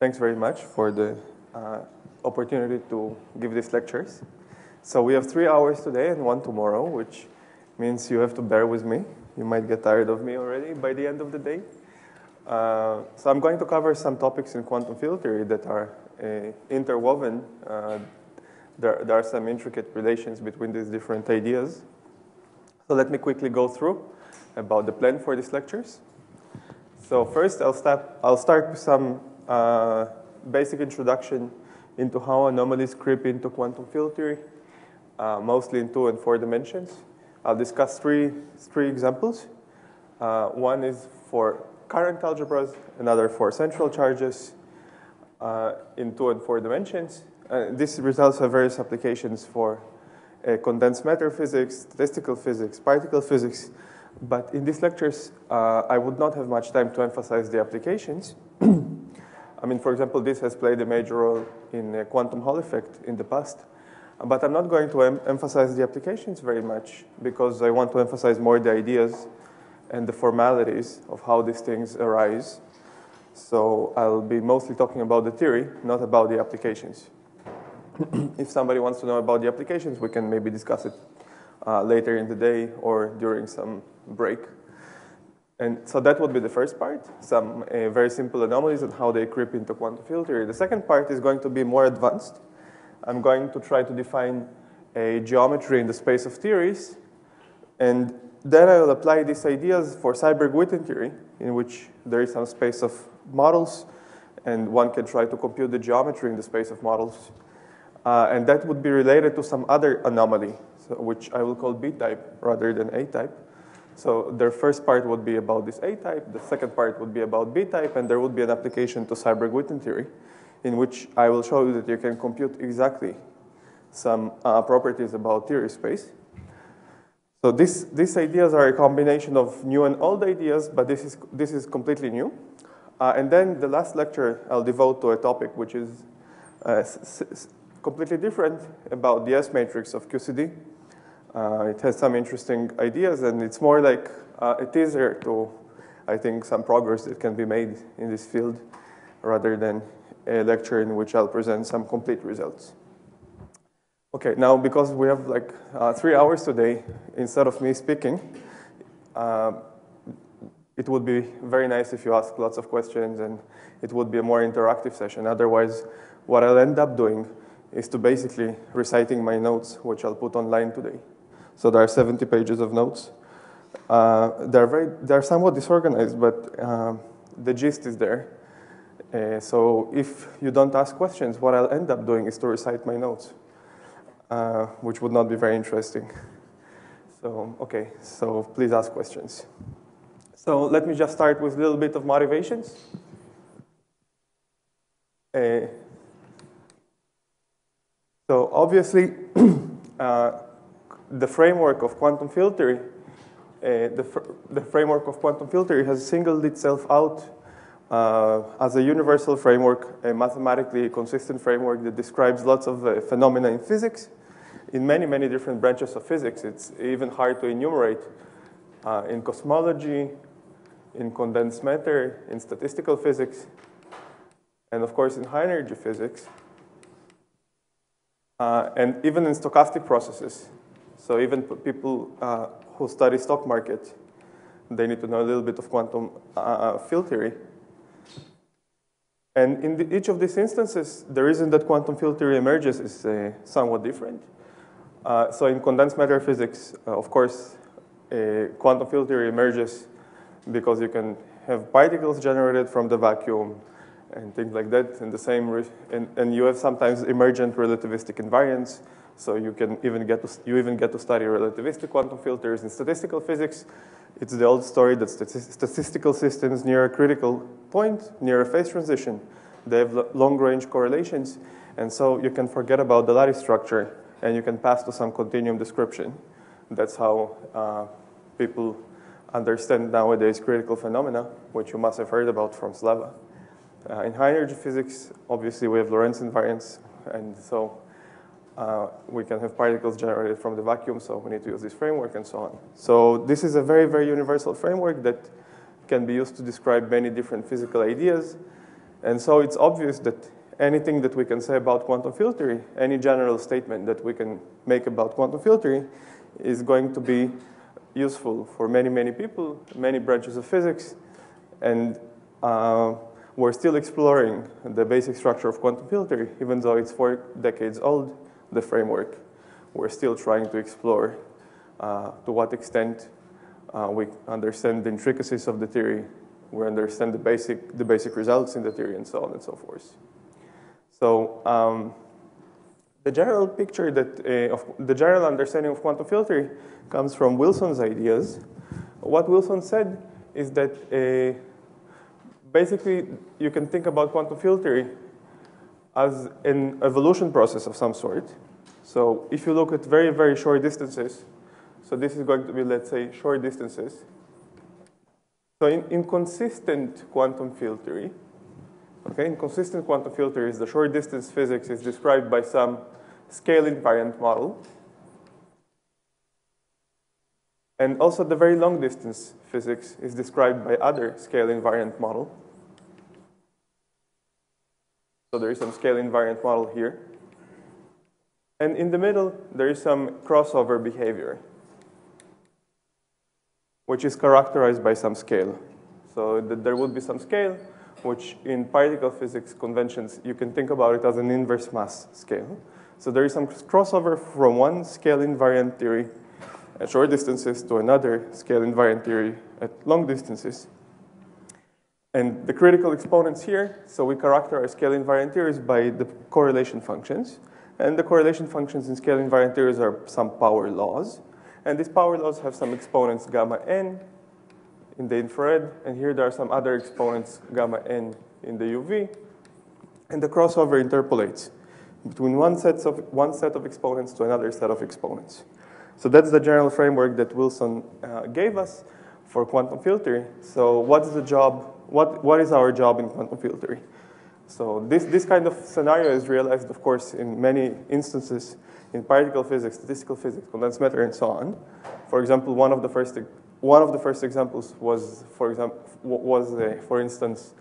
Thanks very much for the uh, opportunity to give these lectures. So we have three hours today and one tomorrow, which means you have to bear with me. You might get tired of me already by the end of the day. Uh, so I'm going to cover some topics in quantum field theory that are uh, interwoven. Uh, there, there are some intricate relations between these different ideas. So let me quickly go through about the plan for these lectures. So first, I'll I'll start with some uh, basic introduction into how anomalies creep into quantum field theory, uh, mostly in two and four dimensions. I'll discuss three, three examples. Uh, one is for current algebras, another for central charges uh, in two and four dimensions. Uh, these results have various applications for uh, condensed matter physics, statistical physics, particle physics, but in these lectures, I would not have much time to emphasize the applications. I mean, for example, this has played a major role in a quantum Hall effect in the past. But I'm not going to em emphasize the applications very much because I want to emphasize more the ideas and the formalities of how these things arise. So I'll be mostly talking about the theory, not about the applications. if somebody wants to know about the applications, we can maybe discuss it uh, later in the day or during some break. And so that would be the first part, some uh, very simple anomalies and how they creep into quantum field theory. The second part is going to be more advanced. I'm going to try to define a geometry in the space of theories, and then I will apply these ideas for Seiberg-Witten theory, in which there is some space of models, and one can try to compute the geometry in the space of models. Uh, and that would be related to some other anomaly, so which I will call B-type rather than A-type. So their first part would be about this A-type, the second part would be about B-type, and there would be an application to Seiberg-Witten theory, in which I will show you that you can compute exactly some uh, properties about theory space. So this, these ideas are a combination of new and old ideas, but this is, this is completely new. Uh, and then the last lecture I'll devote to a topic which is uh, completely different about the S matrix of QCD. Uh, it has some interesting ideas, and it's more like uh, a teaser to, I think, some progress that can be made in this field rather than a lecture in which I'll present some complete results. Okay, now because we have like uh, three hours today, instead of me speaking, uh, it would be very nice if you ask lots of questions and it would be a more interactive session. Otherwise, what I'll end up doing is to basically reciting my notes, which I'll put online today. So there are 70 pages of notes. Uh, they're, very, they're somewhat disorganized, but uh, the gist is there. Uh, so if you don't ask questions, what I'll end up doing is to recite my notes, uh, which would not be very interesting. So, okay, so please ask questions. So let me just start with a little bit of motivations. Uh, so obviously, uh, the framework of quantum theory, uh, the, fr the framework of quantum theory has singled itself out uh, as a universal framework, a mathematically consistent framework that describes lots of uh, phenomena in physics, in many, many different branches of physics. It's even hard to enumerate uh, in cosmology, in condensed matter, in statistical physics, and of course in high energy physics, uh, and even in stochastic processes. So even people uh, who study stock market, they need to know a little bit of quantum uh, uh, field theory. And in the, each of these instances, the reason that quantum field theory emerges is uh, somewhat different. Uh, so in condensed matter physics, uh, of course, quantum field theory emerges because you can have particles generated from the vacuum and things like that. And the same, and, and you have sometimes emergent relativistic invariance. So you can even get to, you even get to study relativistic quantum field theories in statistical physics. It's the old story that statistical systems near a critical point, near a phase transition, they have long-range correlations. And so you can forget about the lattice structure and you can pass to some continuum description. That's how uh, people understand nowadays critical phenomena, which you must have heard about from Slava. Uh, in high energy physics, obviously we have Lorentz invariance, and so uh, we can have particles generated from the vacuum, so we need to use this framework and so on. So this is a very, very universal framework that can be used to describe many different physical ideas. And so it's obvious that anything that we can say about quantum field theory, any general statement that we can make about quantum field theory is going to be useful for many, many people, many branches of physics. And uh, we're still exploring the basic structure of quantum field theory, even though it's four decades old, the framework. We're still trying to explore uh, to what extent uh, we understand the intricacies of the theory, we understand the basic, the basic results in the theory, and so on and so forth. So um, the general picture that uh, of the general understanding of quantum field theory comes from Wilson's ideas. What Wilson said is that uh, basically you can think about quantum field theory as an evolution process of some sort. So if you look at very, very short distances, so this is going to be, let's say, short distances. So in, in consistent quantum field theory, okay, in consistent quantum field theory, the short distance physics is described by some scale invariant model. And also the very long distance physics is described by other scale invariant model. So there is some scale invariant model here. And in the middle, there is some crossover behavior which is characterized by some scale. So there would be some scale, which in particle physics conventions, you can think about it as an inverse mass scale. So there is some crossover from one scale invariant theory at short distances to another scale invariant theory at long distances. And the critical exponents here, so we characterize scale invariant theories by the correlation functions. And the correlation functions in scale invariant theories are some power laws. And these power laws have some exponents gamma n in the infrared, and here there are some other exponents gamma n in the UV. And the crossover interpolates between one set of, one set of exponents to another set of exponents. So that's the general framework that Wilson uh, gave us for quantum theory. So what is the job, what, what is our job in quantum field theory? So this, this kind of scenario is realized, of course, in many instances in particle physics, statistical physics, condensed matter, and so on. For example, one of the first one of the first examples was, for example, was a, for instance,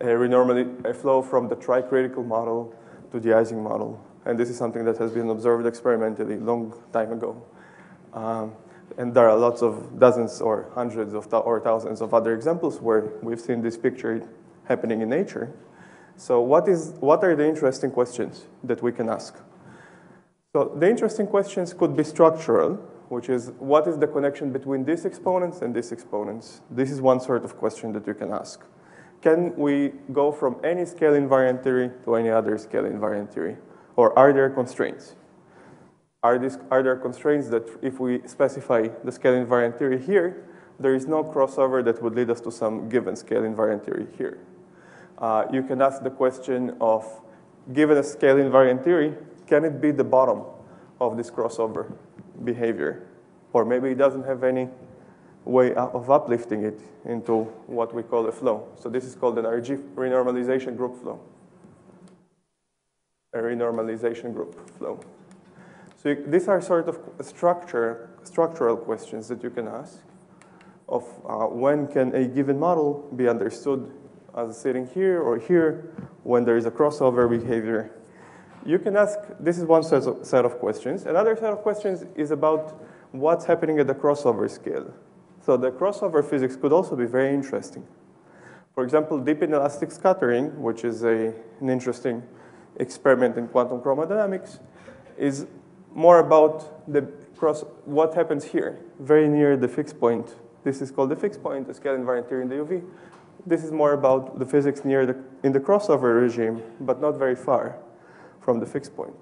a, renormally, a flow from the tricritical model to the Ising model, and this is something that has been observed experimentally long time ago. Um, and there are lots of dozens or hundreds of or thousands of other examples where we've seen this picture happening in nature. So what, is, what are the interesting questions that we can ask? So the interesting questions could be structural, which is what is the connection between these exponents and these exponents? This is one sort of question that you can ask. Can we go from any scale invariant theory to any other scale invariant theory? Or are there constraints? Are, are there constraints that if we specify the scale invariant theory here, there is no crossover that would lead us to some given scale invariant theory here? Uh, you can ask the question of, given a scale invariant theory, can it be the bottom of this crossover behavior? Or maybe it doesn't have any way of uplifting it into what we call a flow. So this is called an RG renormalization group flow. A renormalization group flow. So you, these are sort of structure, structural questions that you can ask of uh, when can a given model be understood as sitting here or here when there is a crossover behavior you can ask, this is one set of, set of questions. Another set of questions is about what's happening at the crossover scale. So the crossover physics could also be very interesting. For example, deep inelastic scattering, which is a, an interesting experiment in quantum chromodynamics, is more about the cross, what happens here, very near the fixed point. This is called the fixed point, the scale invariant theory in the UV. This is more about the physics near the, in the crossover regime, but not very far from the fixed point.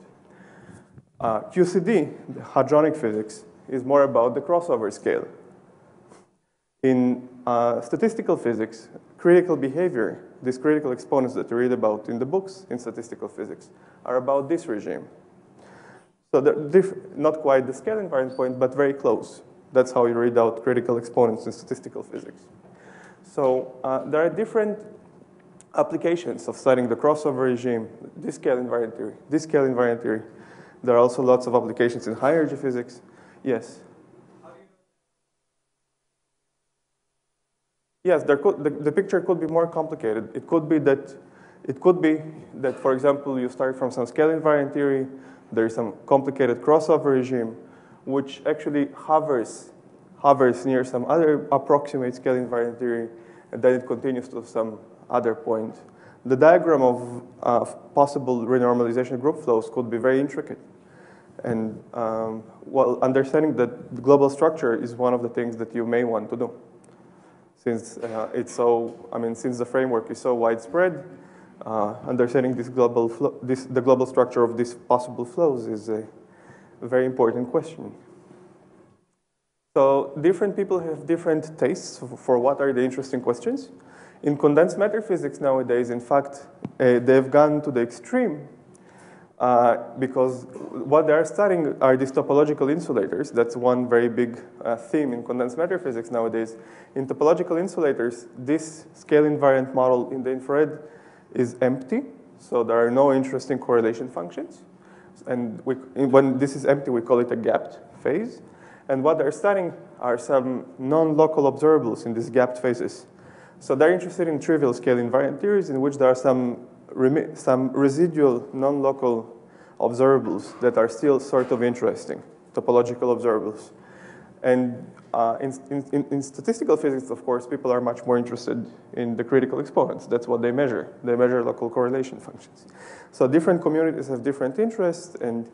Uh, QCD, the hadronic physics, is more about the crossover scale. In uh, statistical physics, critical behavior, these critical exponents that you read about in the books in statistical physics, are about this regime. So not quite the scale invariant point, but very close. That's how you read out critical exponents in statistical physics. So uh, there are different applications of studying the crossover regime, this scale invariant theory, this scale invariant theory. There are also lots of applications in high energy physics. Yes? Yes, could, the, the picture could be more complicated. It could be that It could be that, for example, you start from some scale invariant theory, there is some complicated crossover regime, which actually hovers, hovers near some other approximate scale invariant theory, and then it continues to some other point. The diagram of uh, possible renormalization group flows could be very intricate. And um, well, understanding that the global structure is one of the things that you may want to do. Since uh, it's so, I mean, since the framework is so widespread, uh, understanding this global flow, this, the global structure of these possible flows is a, very important question. So different people have different tastes for what are the interesting questions. In condensed matter physics nowadays, in fact, uh, they've gone to the extreme uh, because what they're studying are these topological insulators. That's one very big uh, theme in condensed matter physics nowadays. In topological insulators, this scale invariant model in the infrared is empty, so there are no interesting correlation functions. And we, when this is empty, we call it a gapped phase. And what they're studying are some non-local observables in these gapped phases. So they're interested in trivial scale invariant theories in which there are some, some residual non-local observables that are still sort of interesting, topological observables. And uh, in, in, in, statistical physics, of course, people are much more interested in the critical exponents. That's what they measure. They measure local correlation functions. So different communities have different interests, and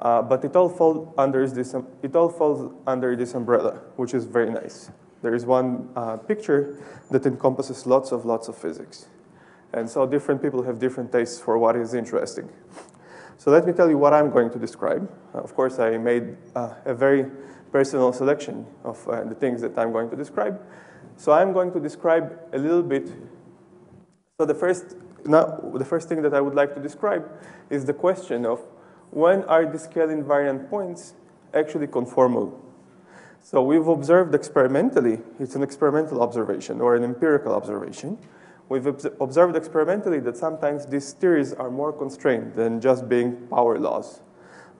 uh, but it all falls under this. It all falls under this umbrella, which is very nice. There is one uh, picture that encompasses lots of lots of physics, and so different people have different tastes for what is interesting. So let me tell you what I'm going to describe. of course, I made uh, a very personal selection of uh, the things that I'm going to describe. So I'm going to describe a little bit. So the first, now, the first thing that I would like to describe is the question of when are the scale invariant points actually conformal? So we've observed experimentally, it's an experimental observation or an empirical observation. We've observed experimentally that sometimes these theories are more constrained than just being power laws.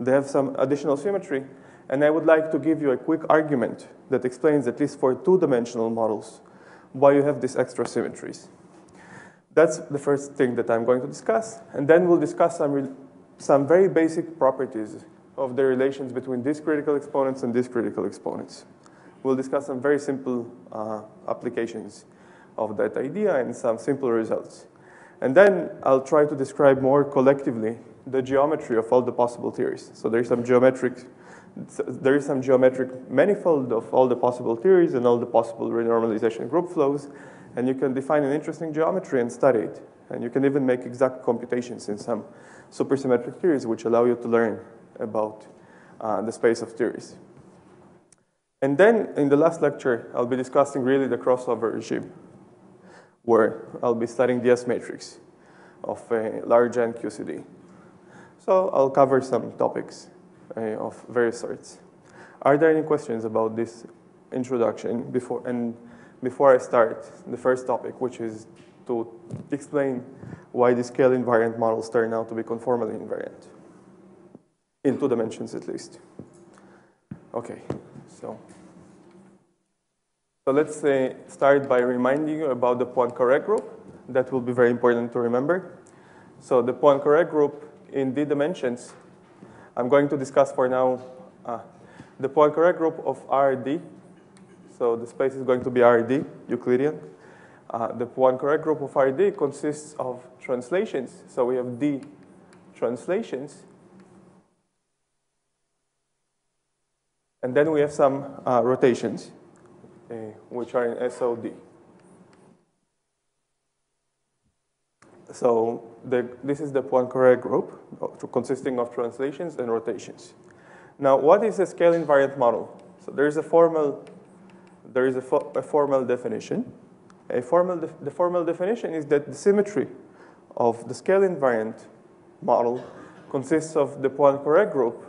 They have some additional symmetry, and I would like to give you a quick argument that explains, at least for two-dimensional models, why you have these extra symmetries. That's the first thing that I'm going to discuss. And then we'll discuss some, some very basic properties of the relations between these critical exponents and these critical exponents. We'll discuss some very simple uh, applications of that idea and some simple results. And then I'll try to describe more collectively the geometry of all the possible theories. So there's some geometric there is some geometric manifold of all the possible theories and all the possible renormalization group flows, and you can define an interesting geometry and study it. And you can even make exact computations in some supersymmetric theories, which allow you to learn about uh, the space of theories. And then in the last lecture, I'll be discussing really the crossover regime, where I'll be studying the S matrix of a large N QCD. So I'll cover some topics Uh, of various sorts. Are there any questions about this introduction before and before I start the first topic, which is to explain why the scale invariant models turn out to be conformally invariant, in two dimensions at least. Okay, so. So let's say start by reminding you about the Poincare group. That will be very important to remember. So the Poincare group in d dimensions I'm going to discuss for now uh, the Poincare group of RD. So the space is going to be RD, Euclidean. Uh, the Poincare group of RD consists of translations. So we have D translations. And then we have some uh, rotations, uh, which are in SOD. So the, this is the Poincare group uh, consisting of translations and rotations. Now, what is a scale invariant model? So there is a formal, there is a, fo a formal definition. A formal the formal definition is that the symmetry of the scale invariant model consists of the Poincare group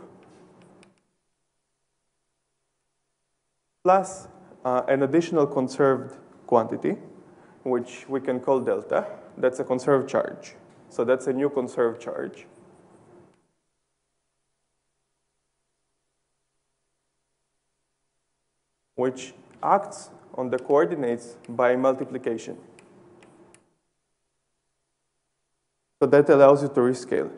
plus uh, an additional conserved quantity, which we can call delta that's a conserved charge. So that's a new conserved charge. which acts on the coordinates by multiplication. So that allows you to rescale.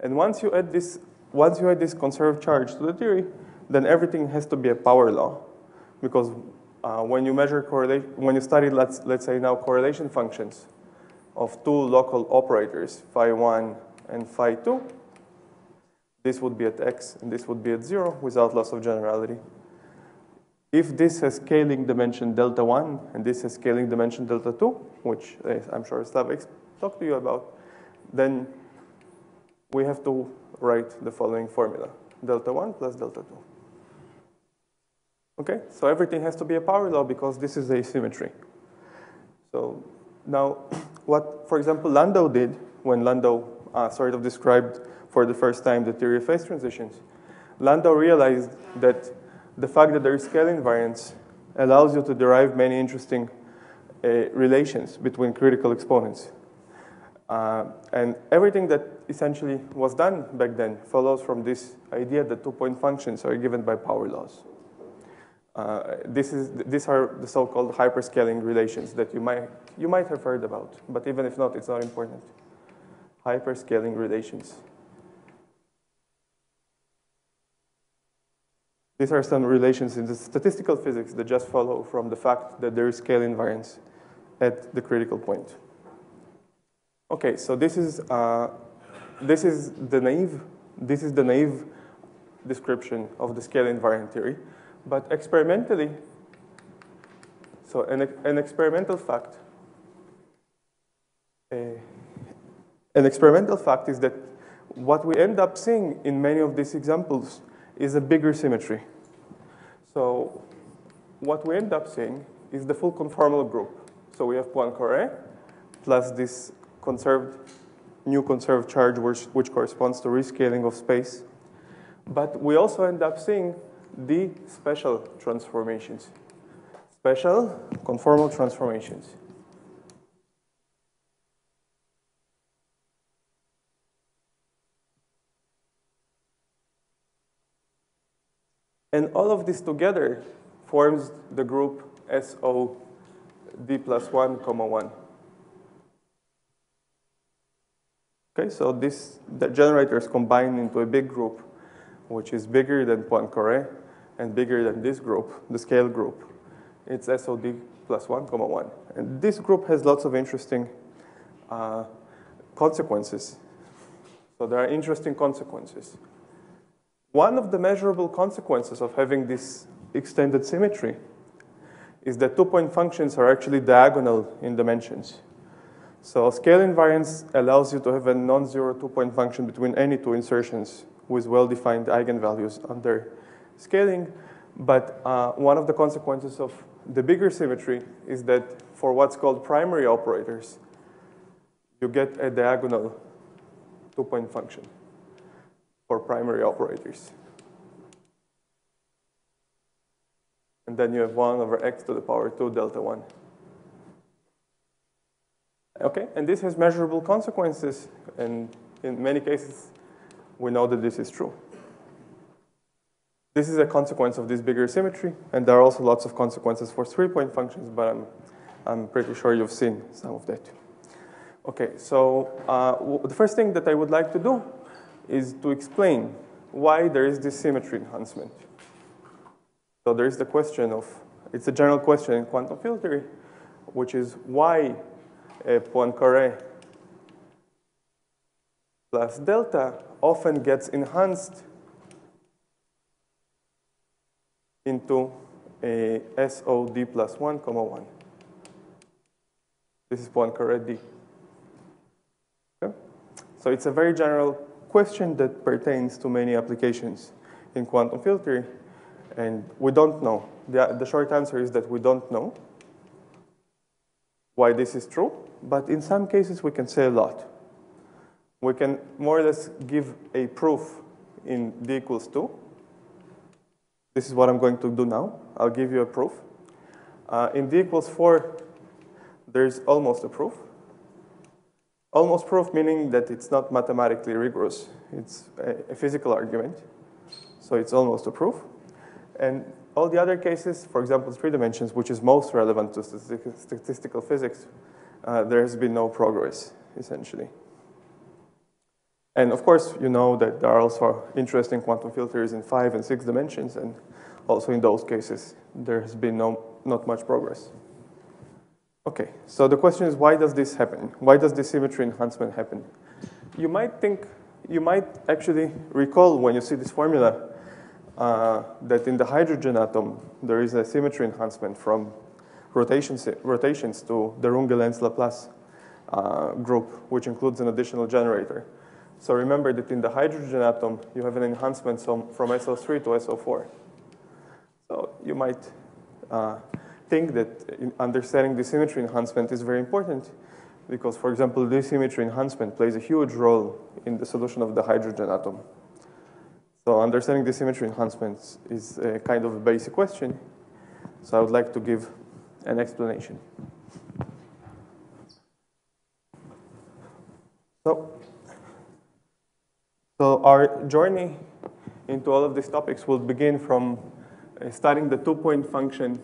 And once you add this, once you add this conserved charge to the theory, then everything has to be a power law, because uh, when you measure correlation, when you study, let's let's say now correlation functions of two local operators, phi one and phi two, this would be at x and this would be at zero without loss of generality. If this has scaling dimension delta 1 and this has scaling dimension delta 2, which eh, I'm sure Slavic talked to you about, then we have to write the following formula. Delta 1 plus delta 2. Okay, so everything has to be a power law because this is the asymmetry. So now, what, for example, Landau did when Landau uh, sort of described for the first time the theory of phase transitions, Landau realized that the fact that there is scale invariance allows you to derive many interesting uh, relations between critical exponents. Uh, and everything that essentially was done back then follows from this idea that two-point functions are given by power laws. Uh, this is, these are the so-called hyperscaling relations that you might, you might have heard about, but even if not, it's not important. Hyperscaling relations. These are some relations in the statistical physics that just follow from the fact that there is scale invariance at the critical point. Okay, so this is, uh, this is the naive, this is the naive description of the scale invariant theory. But experimentally, so an, an experimental fact, uh, an experimental fact is that what we end up seeing in many of these examples is a bigger symmetry. So what we end up seeing is the full conformal group. So we have Poincare plus this conserved, new conserved charge which, which corresponds to rescaling of space. But we also end up seeing the special transformations. Special conformal transformations. And all of this together forms the group SO D plus 1, comma 1. Okay, so this the generators combine into a big group, which is bigger than Poincare and bigger than this group, the scale group. It's SOD plus 1, comma 1. And this group has lots of interesting uh, consequences. So there are interesting consequences. One of the measurable consequences of having this extended symmetry is that two-point functions are actually diagonal in dimensions. So scale invariance allows you to have a non-zero two-point function between any two insertions with well-defined eigenvalues under scaling. But uh, one of the consequences of the bigger symmetry is that for what's called primary operators, you get a diagonal two-point function for primary operators. And then you have 1 over x to the power 2 delta 1. Okay, and this has measurable consequences, and in many cases, we know that this is true. This is a consequence of this bigger symmetry, and there are also lots of consequences for three-point functions, but I'm, I'm pretty sure you've seen some of that. Okay, so uh, the first thing that I would like to do is to explain why there is this symmetry enhancement. So there is the question of, it's a general question in quantum field theory, which is why a Poincare plus delta often gets enhanced into a SOD plus 1, comma 1. This is Poincare D. Okay? So it's a very general question that pertains to many applications in quantum field theory, and we don't know. The, the short answer is that we don't know why this is true, but in some cases we can say a lot. We can more or less give a proof in d equals 2. This is what I'm going to do now. I'll give you a proof. Uh, in d equals 4, there's almost a proof. Almost proof meaning that it's not mathematically rigorous. It's a, a physical argument. So it's almost a proof. And all the other cases, for example, three dimensions, which is most relevant to statistical physics, uh, there has been no progress, essentially. And of course, you know that there are also interesting quantum field theories in five and six dimensions, and also in those cases, there has been no, not much progress. Okay, so the question is why does this happen? Why does the symmetry enhancement happen? You might think, you might actually recall when you see this formula uh, that in the hydrogen atom there is a symmetry enhancement from rotations, rotations to the Runge-Lenz-Laplace uh, group, which includes an additional generator. So remember that in the hydrogen atom, you have an enhancement from SO3 to SO4. So you might uh, think that understanding the symmetry enhancement is very important because, for example, the symmetry enhancement plays a huge role in the solution of the hydrogen atom. So understanding the symmetry enhancement is a kind of a basic question. So I would like to give an explanation. So, so our journey into all of these topics will begin from uh, studying the two-point function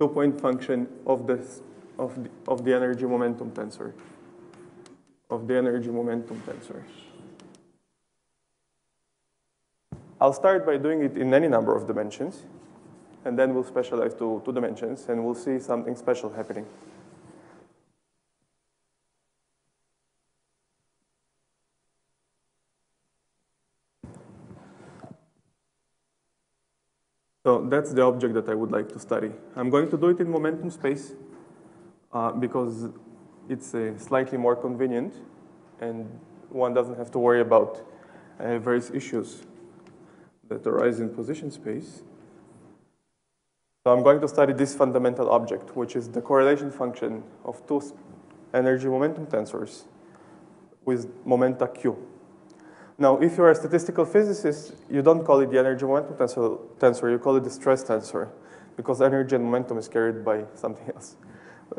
two-point function of the, of, the, of the energy momentum tensor. Of the energy momentum tensor. I'll start by doing it in any number of dimensions, and then we'll specialize to two dimensions, and we'll see something special happening. So that's the object that I would like to study. I'm going to do it in momentum space uh, because it's uh, slightly more convenient and one doesn't have to worry about uh, various issues that arise in position space. So I'm going to study this fundamental object, which is the correlation function of two energy momentum tensors with momenta q. Now, if you're a statistical physicist, you don't call it the energy momentum tensor, tensor, you call it the stress tensor, because energy and momentum is carried by something else.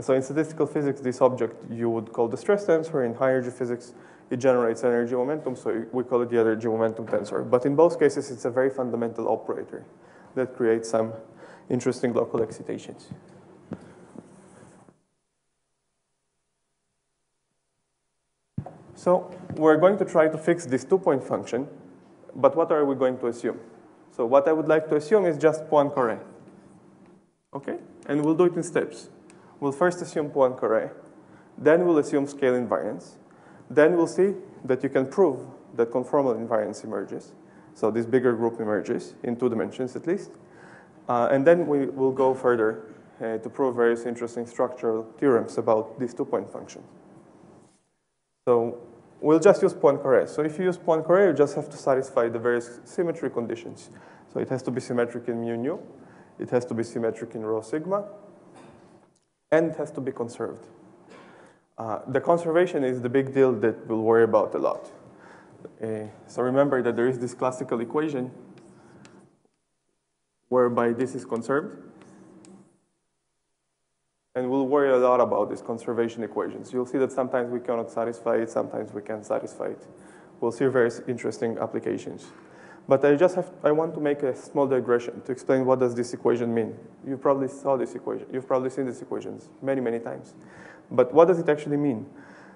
So in statistical physics, this object you would call the stress tensor. In high energy physics, it generates energy momentum, so we call it the energy momentum tensor. But in both cases, it's a very fundamental operator that creates some interesting local excitations. So we're going to try to fix this two-point function, but what are we going to assume? So what I would like to assume is just Poincare. Okay? And we'll do it in steps. We'll first assume Poincare, then we'll assume scale invariance, then we'll see that you can prove that conformal invariance emerges. So this bigger group emerges in two dimensions at least. Uh, and then we will go further uh, to prove various interesting structural theorems about this two-point function. So we'll just use Poincare. So if you use Poincare, you just have to satisfy the various symmetry conditions. So it has to be symmetric in mu nu, it has to be symmetric in rho sigma, and it has to be conserved. Uh, the conservation is the big deal that we'll worry about a lot. Uh, so remember that there is this classical equation whereby this is conserved. And we'll worry a lot about these conservation equations. You'll see that sometimes we cannot satisfy it, sometimes we can satisfy it. We'll see various interesting applications. But I just have, I want to make a small digression to explain what does this equation mean. You probably saw this equation. You've probably seen these equations many, many times. But what does it actually mean?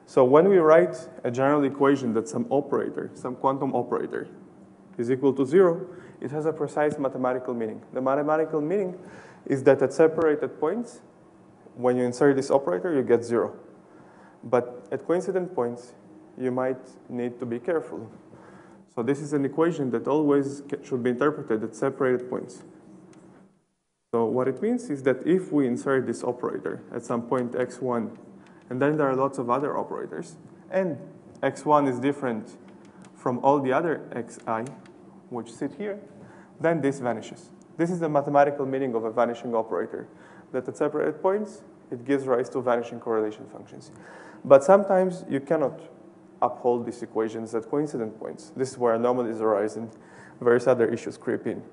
So when we write a general equation that some operator, some quantum operator, is equal to zero, it has a precise mathematical meaning. The mathematical meaning is that at separated points, when you insert this operator, you get zero. But at coincident points, you might need to be careful. So this is an equation that always should be interpreted at separated points. So what it means is that if we insert this operator at some point x1, and then there are lots of other operators, and x1 is different from all the other xi, which sit here, then this vanishes. This is the mathematical meaning of a vanishing operator that at separated points, it gives rise to vanishing correlation functions. But sometimes you cannot uphold these equations at coincident points. This is where anomalies arise and various other issues creep in.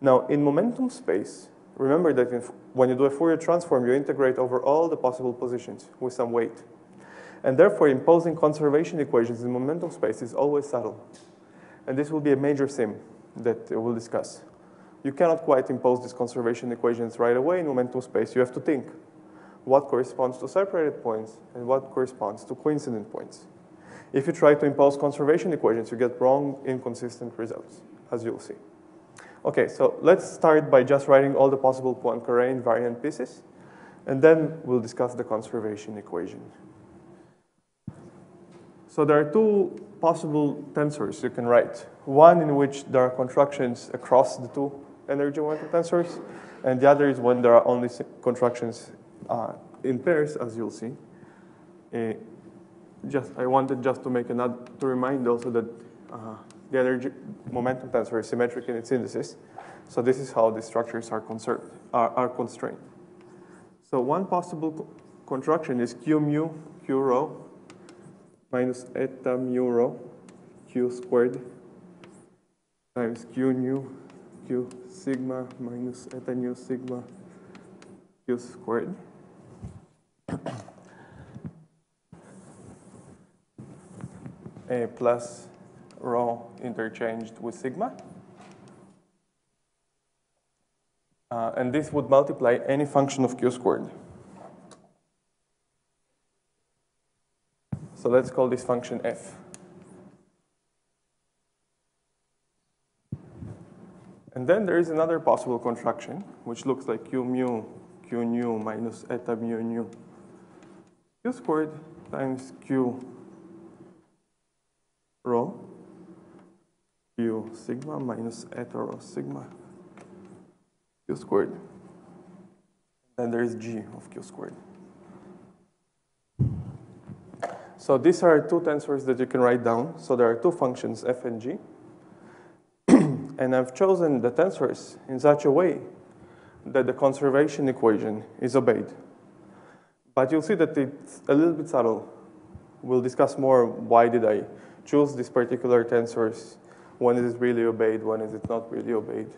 Now, in momentum space, remember that when you do a Fourier transform, you integrate over all the possible positions with some weight. And therefore, imposing conservation equations in momentum space is always subtle. And this will be a major theme that we'll discuss. You cannot quite impose these conservation equations right away in momentum space. You have to think what corresponds to separated points and what corresponds to coincident points. If you try to impose conservation equations, you get wrong, inconsistent results, as you'll see. Okay, so let's start by just writing all the possible Poincare invariant pieces, and then we'll discuss the conservation equation. So there are two possible tensors you can write. One in which there are contractions across the two energy momentum tensors, and the other is when there are only contractions uh, in pairs, as you'll see. Uh, just I wanted just to make a to remind also that uh, the energy momentum tensor is symmetric in its indices. So this is how the structures are, conserved, are, are constrained. So one possible co contraction is q mu q rho minus eta mu rho q squared times q nu q sigma minus eta nu sigma q squared. A plus rho interchanged with sigma. Uh, and this would multiply any function of q squared. So let's call this function f. And then there is another possible contraction, which looks like q mu, q nu minus eta mu nu, q squared times q rho, q sigma minus eta rho sigma, q squared. Then there is g of q squared. So these are two tensors that you can write down. So there are two functions, f and g. and I've chosen the tensors in such a way that the conservation equation is obeyed. But you'll see that it's a little bit subtle. We'll discuss more why did I choose these particular tensors, when is it really obeyed, when is it not really obeyed,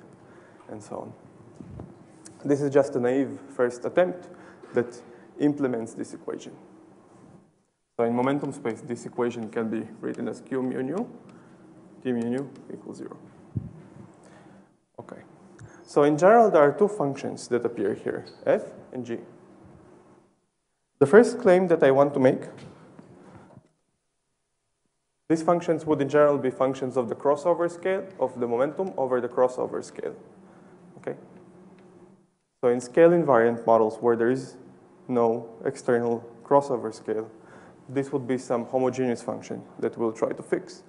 and so on. This is just a naive first attempt that implements this equation. So in momentum space, this equation can be written as q mu nu, t mu nu equals zero. So in general, there are two functions that appear here, f and g. The first claim that I want to make, these functions would in general be functions of the crossover scale of the momentum over the crossover scale. Okay? So in scale invariant models where there is no external crossover scale, this would be some homogeneous function that we'll try to fix.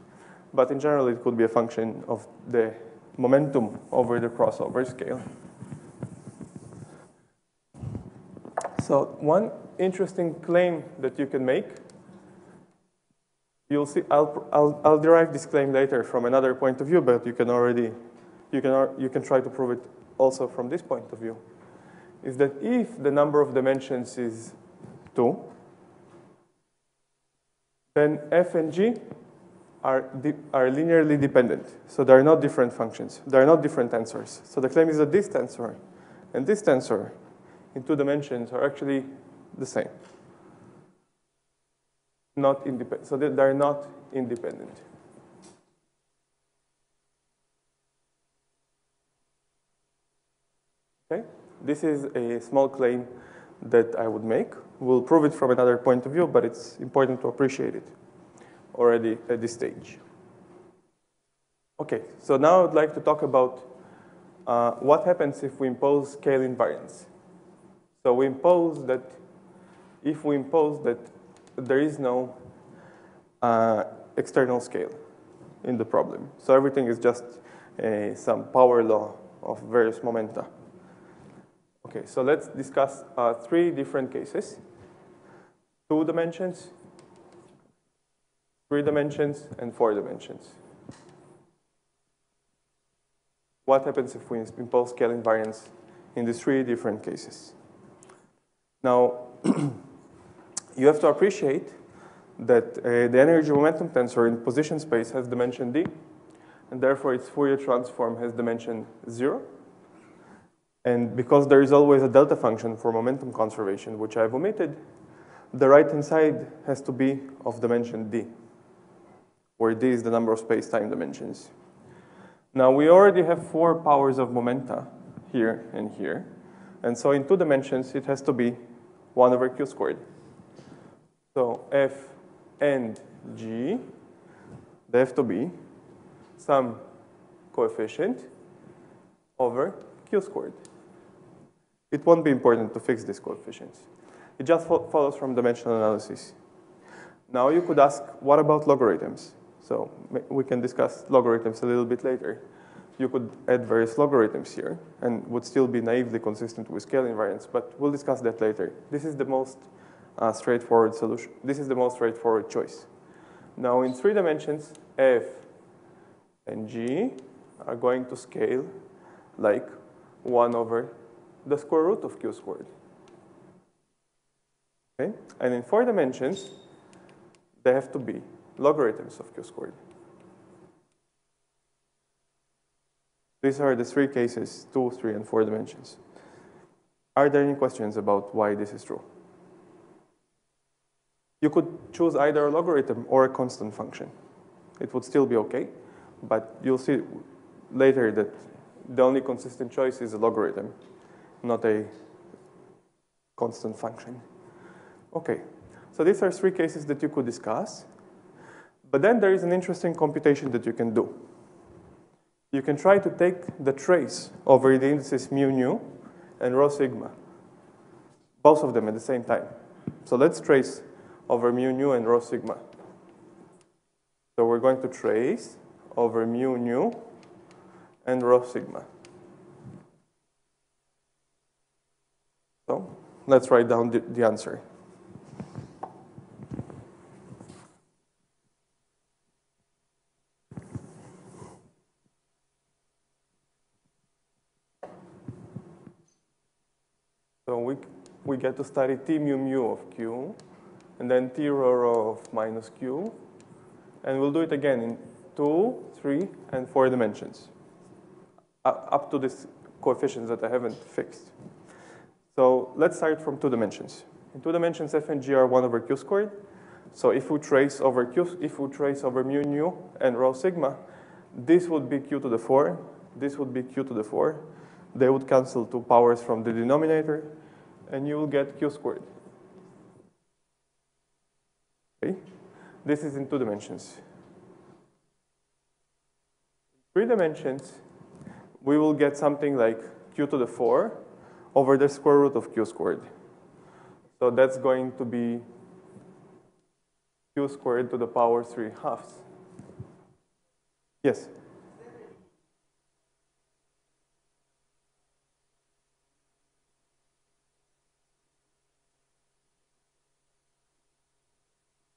But in general, it could be a function of the momentum over the crossover scale. So one interesting claim that you can make, you'll see, I'll, I'll, I'll derive this claim later from another point of view, but you can already, you can, you can try to prove it also from this point of view, is that if the number of dimensions is 2, then f and g are, are linearly dependent. So they are not different functions. They are not different tensors. So the claim is that this tensor and this tensor in two dimensions are actually the same. Not independent. So they are not independent. Okay? This is a small claim that I would make. We'll prove it from another point of view, but it's important to appreciate it already at this stage. Okay, so now I'd like to talk about uh, what happens if we impose scale invariance. So we impose that if we impose that there is no uh, external scale in the problem. So everything is just some power law of various momenta. Okay, so let's discuss uh, three different cases. Two dimensions, three dimensions, and four dimensions. What happens if we impose scale invariance in these three different cases? Now, you have to appreciate that uh, the energy momentum tensor in position space has dimension d, and therefore its Fourier transform has dimension 0. And because there is always a delta function for momentum conservation, which I've omitted, the right-hand side has to be of dimension d, where d is the number of space-time dimensions. Now, we already have four powers of momenta here and here. And so in two dimensions, it has to be 1 over q squared. So f and g, they have to be some coefficient over q squared. It won't be important to fix these coefficients. It just fo follows from dimensional analysis. Now you could ask, what about logarithms? So we can discuss logarithms a little bit later. You could add various logarithms here and would still be naively consistent with scale invariance, but we'll discuss that later. This is the most uh, straightforward solution. This is the most straightforward choice. Now in three dimensions, f and g are going to scale like 1 over the square root of q squared. Okay? And in four dimensions, they have to be logarithms of q squared. These are the three cases, two, three, and four dimensions. Are there any questions about why this is true? You could choose either a logarithm or a constant function. It would still be okay, but you'll see later that the only consistent choice is a logarithm, not a constant function. Okay, so these are three cases that you could discuss. But then there is an interesting computation that you can do. You can try to take the trace over the indices mu nu and rho sigma, both of them at the same time. So let's trace over mu nu and rho sigma. So we're going to trace over mu nu and rho sigma. So let's write down the, the answer. So we, get to study t mu mu of q, and then t rho rho of minus q. And we'll do it again in 2, 3, and 4 dimensions, uh, up to these coefficients that I haven't fixed. So let's start from 2 dimensions. In 2 dimensions, f and g are 1 over q squared. So if we trace over q, if we trace over mu nu and rho sigma, this would be q to the 4, this would be q to the 4. They would cancel two powers from the denominator, and you will get q squared. Okay? This is in two dimensions. In Three dimensions, we will get something like q to the 4 over the square root of q squared. So that's going to be q squared to the power 3 halves. Yes?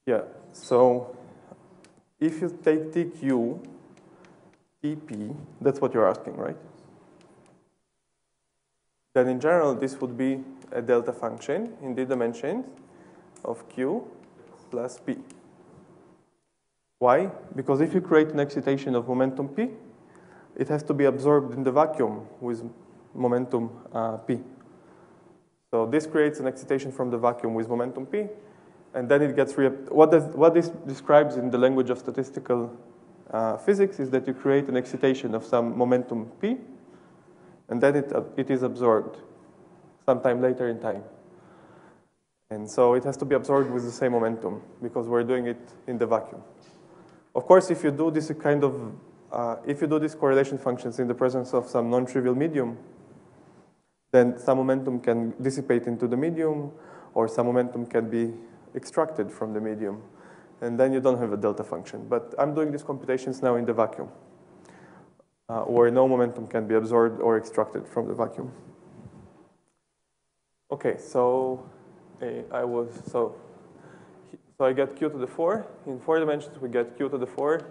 Yeah, so if you take TQ, TP, that's what you're asking, right? Then in general, this would be a delta function in the dimensions of Q plus P. Why? Because if you create an excitation of momentum P, it has to be absorbed in the vacuum with momentum uh, P. So this creates an excitation from the vacuum with momentum P, and then it gets re what, does, what this describes in the language of statistical uh, physics is that you create an excitation of some momentum p, and then it, uh, it is absorbed sometime later in time. And so it has to be absorbed with the same momentum because we're doing it in the vacuum. Of course, if you do this kind of, uh, if you do these correlation functions in the presence of some non-trivial medium, then some momentum can dissipate into the medium, or some momentum can be extracted from the medium. And then you don't have a delta function. But I'm doing these computations now in the vacuum, uh, where no momentum can be absorbed or extracted from the vacuum. Okay, so uh, I was, so, so I get q to the 4. In four dimensions, we get q to the 4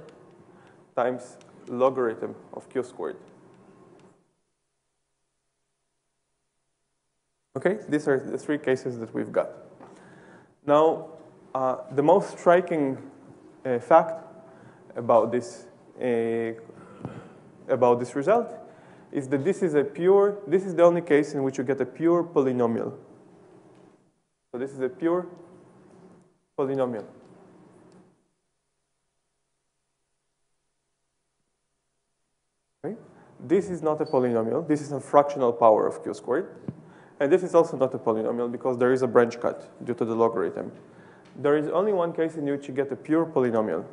times logarithm of q squared. Okay, these are the three cases that we've got. Now, uh, the most striking uh, fact about this uh, about this result is that this is a pure. This is the only case in which you get a pure polynomial. So this is a pure polynomial. Okay? This is not a polynomial. This is a fractional power of q squared. And this is also not a polynomial because there is a branch cut due to the logarithm. there is only one case in which you get a pure polynomial.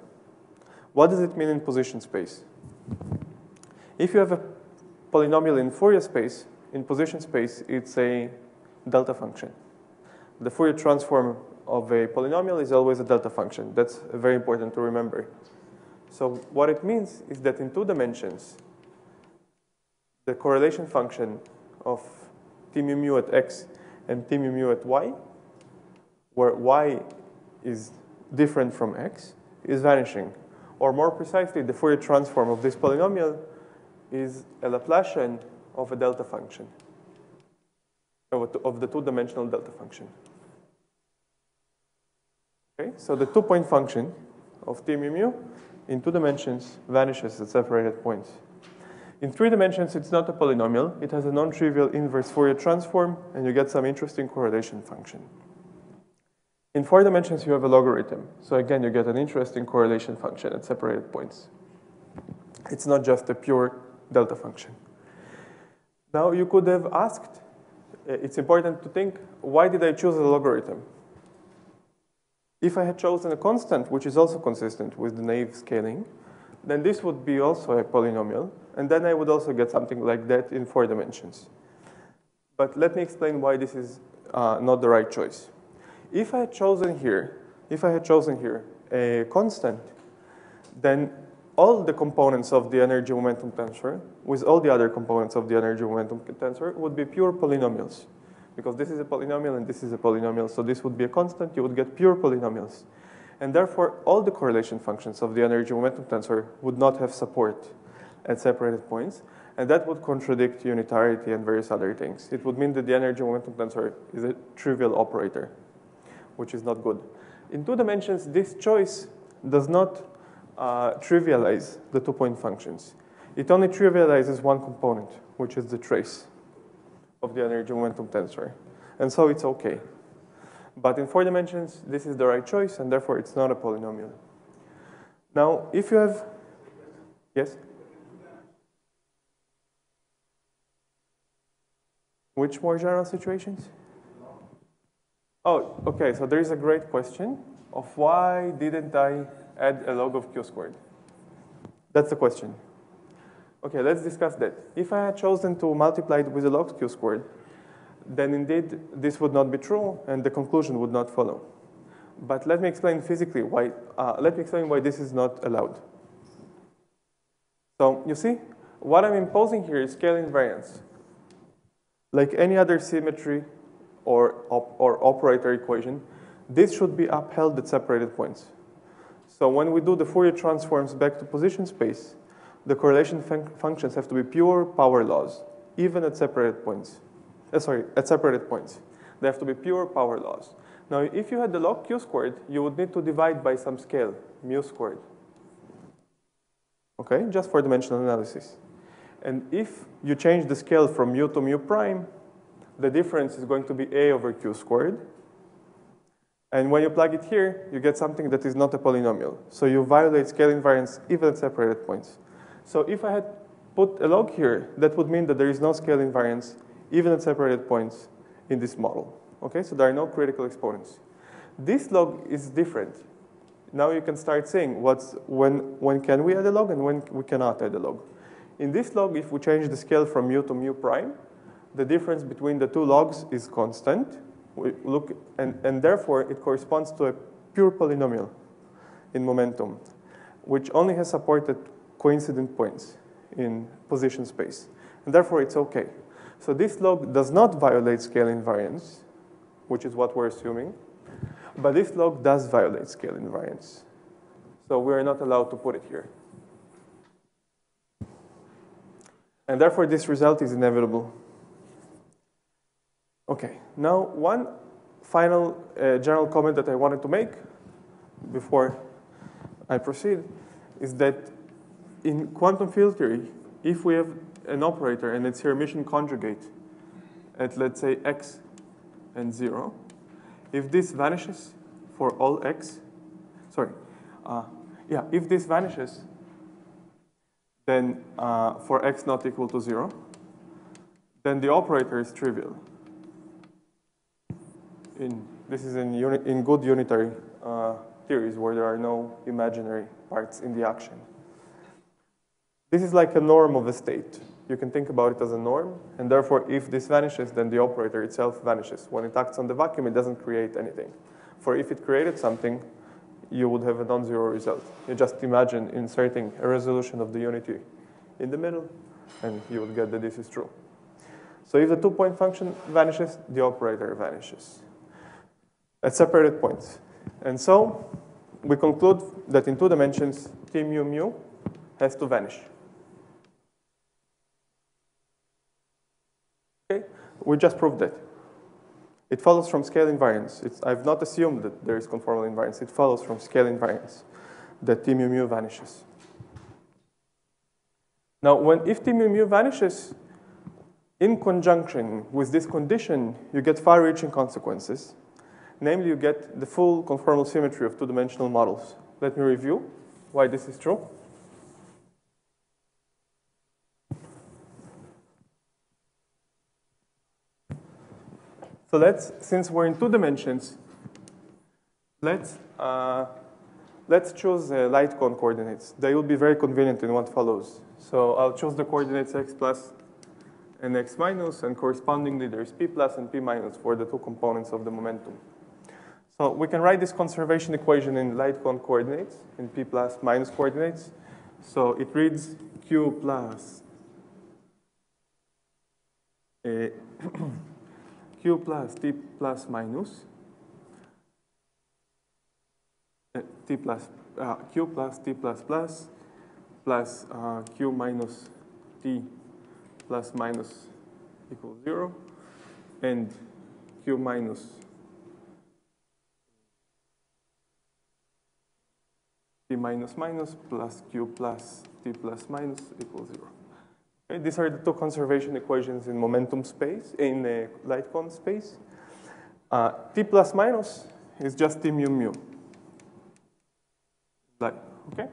What does it mean in position space? If you have a polynomial in Fourier space, in position space, it's a delta function. The Fourier transform of a polynomial is always a delta function. That's very important to remember. So what it means is that in two dimensions, the correlation function of t mu mu at x and t mu mu at y, where y is different from x, is vanishing. Or more precisely, the Fourier transform of this polynomial is a Laplacian of a delta function, of the two-dimensional delta function. Okay, so the two-point function of t mu mu in two dimensions vanishes at separated points. In three dimensions, it's not a polynomial. It has a non-trivial inverse Fourier transform, and you get some interesting correlation function. In four dimensions, you have a logarithm. So again, you get an interesting correlation function at separated points. It's not just a pure delta function. Now, you could have asked, uh, it's important to think, why did I choose a logarithm? If I had chosen a constant, which is also consistent with the naive scaling, then this would be also a polynomial, and then I would also get something like that in four dimensions. But let me explain why this is uh, not the right choice. If I had chosen here, if I had chosen here a constant, then all the components of the energy momentum tensor with all the other components of the energy momentum tensor would be pure polynomials. Because this is a polynomial and this is a polynomial, so this would be a constant, you would get pure polynomials. And therefore, all the correlation functions of the energy momentum tensor would not have support at separated points. And that would contradict unitarity and various other things. It would mean that the energy momentum tensor is a trivial operator, which is not good. In two dimensions, this choice does not uh, trivialize the two-point functions. It only trivializes one component, which is the trace of the energy momentum tensor. And so it's okay. But in four dimensions, this is the right choice, and therefore it's not a polynomial. Now, if you have, yes? Which more general situations? Oh, okay, so there is a great question of why didn't I add a log of q squared? That's the question. Okay, let's discuss that. If I had chosen to multiply it with a log q squared, then indeed this would not be true and the conclusion would not follow. But let me explain physically why, uh, let me explain why this is not allowed. So you see, what I'm imposing here is scale invariance. Like any other symmetry or, op or operator equation, this should be upheld at separated points. So when we do the Fourier transforms back to position space, the correlation fun functions have to be pure power laws, even at separated points. Uh, sorry, at separated points. They have to be pure power laws. Now, if you had the log q squared, you would need to divide by some scale, mu squared. Okay, just for dimensional analysis. And if you change the scale from mu to mu prime, the difference is going to be a over q squared. And when you plug it here, you get something that is not a polynomial. So you violate scale invariance even at separated points. So if I had put a log here, that would mean that there is no scale invariance even at separated points in this model. Okay, so there are no critical exponents. This log is different. Now you can start saying what's, when, when can we add a log and when we cannot add a log. In this log, if we change the scale from mu to mu prime, the difference between the two logs is constant. We look, and, and therefore, it corresponds to a pure polynomial in momentum, which only has supported coincident points in position space. And therefore, it's okay. So this log does not violate scale invariance, which is what we're assuming, but this log does violate scale invariance. So we're not allowed to put it here. And therefore, this result is inevitable. Okay, now one final uh, general comment that I wanted to make before I proceed is that in quantum field theory, if we have an operator and its Hermitian conjugate at, let's say, x and 0, if this vanishes for all x, sorry, uh, yeah, if this vanishes, then uh, for x not equal to 0, then the operator is trivial. in, this is in, in good unitary uh, theories where there are no imaginary parts in the action. This is like a norm of a state. You can think about it as a norm, and therefore if this vanishes, then the operator itself vanishes. When it acts on the vacuum, it doesn't create anything. For if it created something, you would have a non-zero result. You just imagine inserting a resolution of the unity in the middle, and you would get that this is true. So if the two-point function vanishes, the operator vanishes at separated points. And so we conclude that in two dimensions, T mu mu has to vanish. Okay, we just proved that. It follows from scale invariance. It's, I've not assumed that there is conformal invariance. It follows from scale invariance that T mu mu vanishes. Now, when if T mu mu vanishes, in conjunction with this condition, you get far-reaching consequences. Namely, you get the full conformal symmetry of two-dimensional models. Let me review why this is true. So let's, since we're in two dimensions, let's, uh, let's choose uh, light cone coordinates. They will be very convenient in what follows. So I'll choose the coordinates x plus and x minus, and correspondingly there's p plus and p minus for the two components of the momentum. So we can write this conservation equation in light cone coordinates, in p plus minus coordinates. So it reads q plus uh, q plus t plus minus uh, t plus uh, q plus t plus plus plus uh, q minus t plus minus equals 0 and q minus t minus minus plus q plus t plus minus equals 0. These are the two conservation equations in momentum space, in the light cone space. Uh, t plus minus is just t mu mu. Like, okay?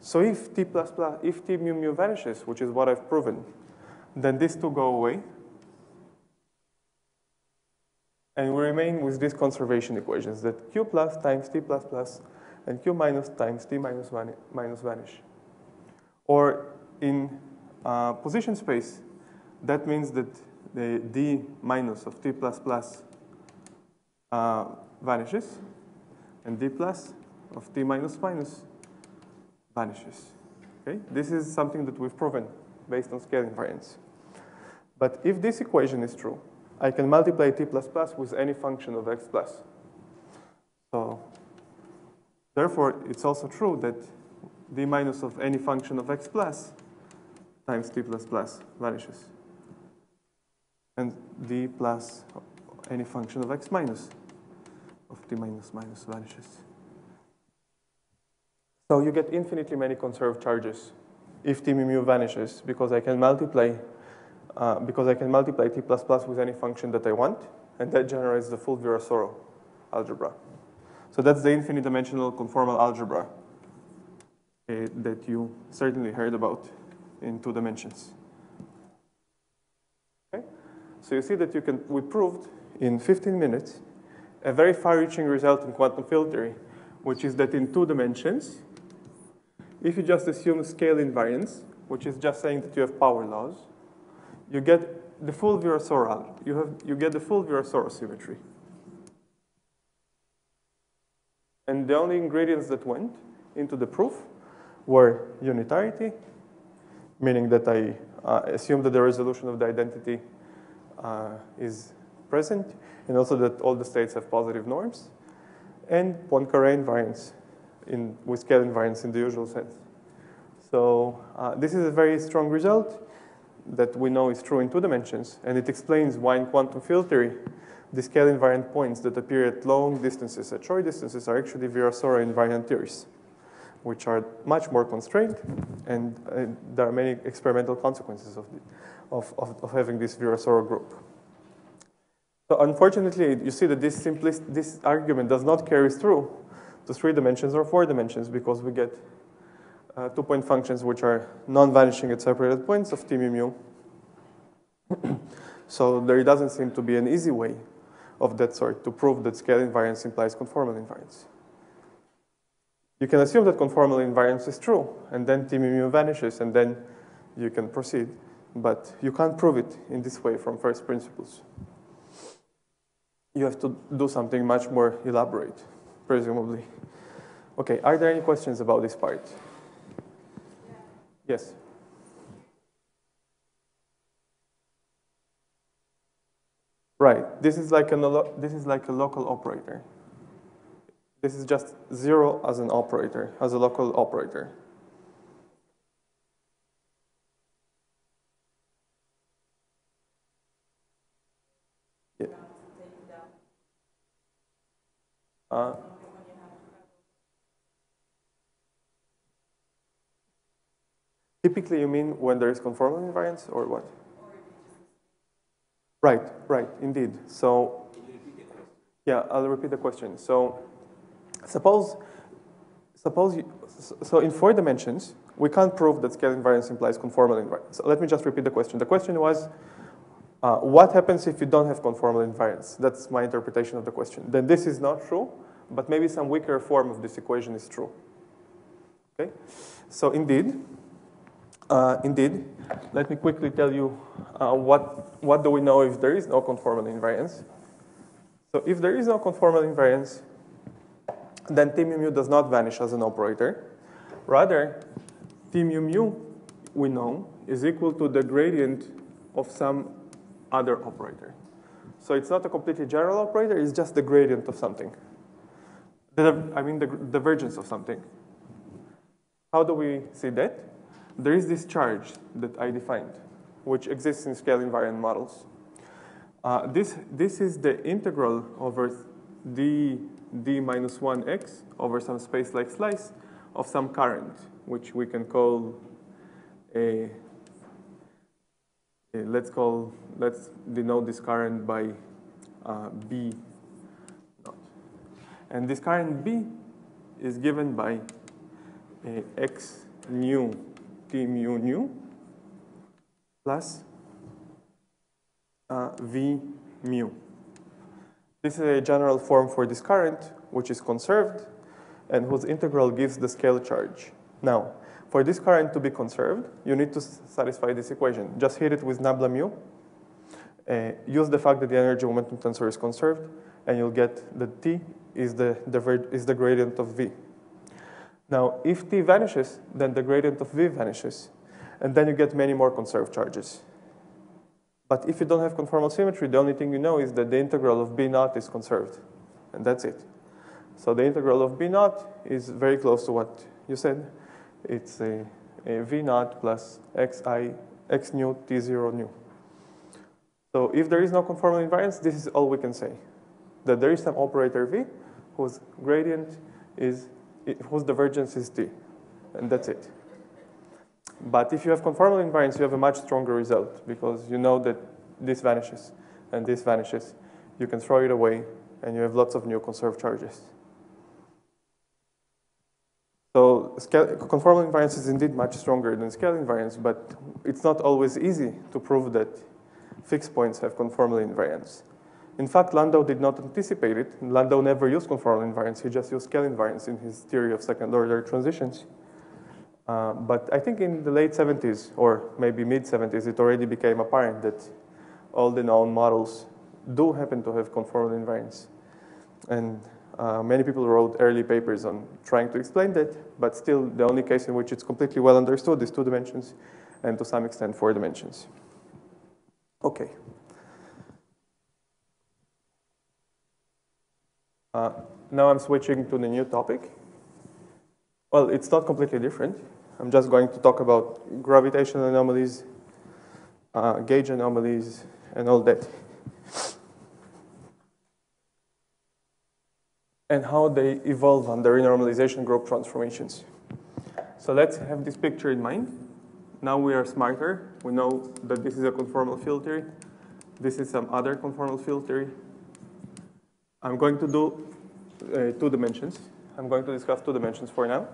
So if t plus plus, if t mu mu vanishes, which is what I've proven, then these two go away. And we remain with these conservation equations that q plus times t plus plus and q minus times t minus, minus vanish. Or in uh, position space, that means that the d minus of t plus plus uh, vanishes, and d plus of t minus minus vanishes. Okay? This is something that we've proven based on scale invariance. But if this equation is true, I can multiply t plus plus with any function of x plus. So therefore, it's also true that d minus of any function of x plus times t plus plus vanishes. And d plus any function of x minus of t minus minus vanishes. So you get infinitely many conserved charges if t mu vanishes because I can multiply uh, because I can multiply t plus plus with any function that I want, and that generates the full Virasoro algebra. So that's the infinite dimensional conformal algebra uh, that you certainly heard about in two dimensions. Okay? So you see that you can, we proved in 15 minutes a very far-reaching result in quantum field theory, which is that in two dimensions, if you just assume scale invariance, which is just saying that you have power laws, you get the full Virasoro. You have you get the full Virasoro symmetry. And the only ingredients that went into the proof were unitarity, meaning that I uh, assume that the resolution of the identity uh, is present, and also that all the states have positive norms, and Poincare invariance in, with scale invariance in the usual sense. So uh, this is a very strong result that we know is true in two dimensions, and it explains why in quantum field theory, the scale invariant points that appear at long distances, at short distances, are actually Virasoro invariant theories which are much more constrained, and, there are many experimental consequences of, the, of, of, of, having this Virasoro group. So unfortunately, you see that this, simplist, this argument does not carry through to three dimensions or four dimensions because we get uh, two-point functions which are non-vanishing at separated points of t mu. so there doesn't seem to be an easy way of that sort to prove that scale invariance implies conformal invariance. You can assume that conformal invariance is true, and then T mu vanishes, and then you can proceed. But you can't prove it in this way from first principles. You have to do something much more elaborate, presumably. Okay, are there any questions about this part? Yes. Right. This is like a this is like a local operator. This is just zero as an operator, as a local operator. Yeah. Uh, typically, you mean when there is conformal invariance or what? Right, right, indeed. So, yeah, I'll repeat the question. So, suppose, suppose you, so in four dimensions, we can't prove that scale invariance implies conformal invariance. So let me just repeat the question. The question was, uh, what happens if you don't have conformal invariance? That's my interpretation of the question. Then this is not true, but maybe some weaker form of this equation is true. Okay? So indeed, uh, indeed, let me quickly tell you uh, what, what do we know if there is no conformal invariance. So if there is no conformal invariance, then T mu mu does not vanish as an operator. Rather, T mu mu, we know, is equal to the gradient of some other operator. So it's not a completely general operator, it's just the gradient of something. The, I mean the divergence of something. How do we see that? there is this charge that I defined, which exists in scale invariant models. Uh, this, this is the integral over d, d minus 1x over some space like slice of some current, which we can call a, a let's call, let's denote this current by uh, B naught. And this current B is given by a x nu T mu nu plus uh, V mu. This is a general form for this current, which is conserved and whose integral gives the scale charge. Now, for this current to be conserved, you need to satisfy this equation. Just hit it with nabla mu. Uh, use the fact that the energy momentum tensor is conserved, and you'll get that T is the, the, is the gradient of V. Now, if t vanishes, then the gradient of v vanishes. And then you get many more conserved charges. But if you don't have conformal symmetry, the only thing you know is that the integral of b naught is conserved. And that's it. So the integral of b naught is very close to what you said. It's a, a v naught plus xi, x nu t0 nu. So if there is no conformal invariance, this is all we can say. That there is some operator v whose gradient is whose divergence is t, and that's it. But if you have conformal invariance, you have a much stronger result because you know that this vanishes and this vanishes. You can throw it away, and you have lots of new conserved charges. So conformal invariance is indeed much stronger than scale invariance, but it's not always easy to prove that fixed points have conformal invariance. In fact, Landau did not anticipate it. Landau never used conformal invariance. He just used scale invariance in his theory of second-order transitions. Uh, but I think in the late 70s, or maybe mid-70s, it already became apparent that all the known models do happen to have conformal invariance. And uh, many people wrote early papers on trying to explain that, but still the only case in which it's completely well understood is two dimensions, and to some extent four dimensions. Okay. Uh, now I'm switching to the new topic. Well, it's not completely different. I'm just going to talk about gravitational anomalies, uh, gauge anomalies, and all that. And how they evolve under renormalization group transformations. So let's have this picture in mind. Now we are smarter. We know that this is a conformal field theory. This is some other conformal field theory. I'm going to do uh, two dimensions. I'm going to discuss two dimensions for now.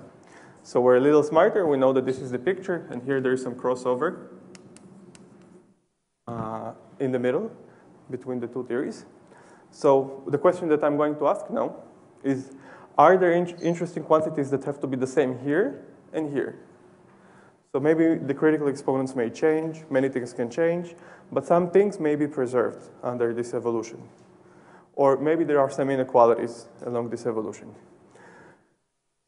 So we're a little smarter. We know that this is the picture, and here there is some crossover uh, in the middle between the two theories. So the question that I'm going to ask now is, are there in interesting quantities that have to be the same here and here? So maybe the critical exponents may change, many things can change, but some things may be preserved under this evolution. Or maybe there are some inequalities along this evolution.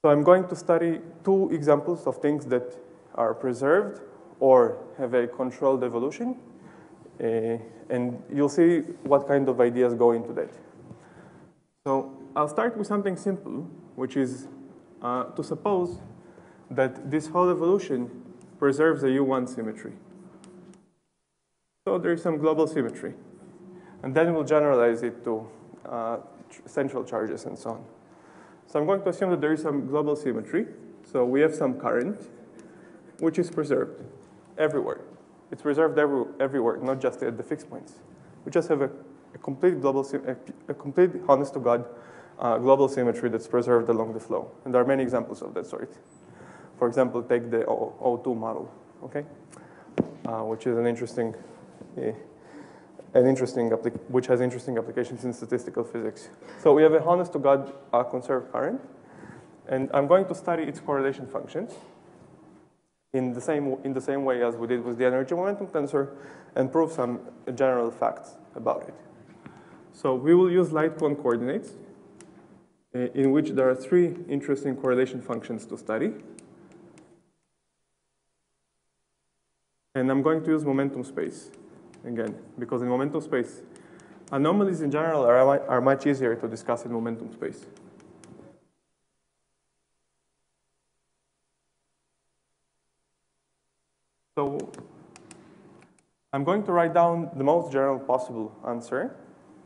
So I'm going to study two examples of things that are preserved or have a controlled evolution. Uh, and you'll see what kind of ideas go into that. So I'll start with something simple, which is uh, to suppose that this whole evolution preserves a U1 symmetry. So there is some global symmetry. And then we'll generalize it to uh, central charges and so on. So I'm going to assume that there is some global symmetry. So we have some current, which is preserved everywhere. It's preserved every, everywhere, not just at the fixed points. We just have a, a complete global, a, a, complete honest to God uh, global symmetry that's preserved along the flow. And there are many examples of that sort. For example, take the o 2 model, okay? Uh, which is an interesting, uh, an interesting which has interesting applications in statistical physics. So we have a honest to God uh, conserved current, and I'm going to study its correlation functions in the same in the same way as we did with the energy momentum tensor, and prove some general facts about it. So we will use light cone coordinates, uh, in which there are three interesting correlation functions to study. And I'm going to use momentum space again, because in momentum space, anomalies in general are, are much easier to discuss in momentum space. So I'm going to write down the most general possible answer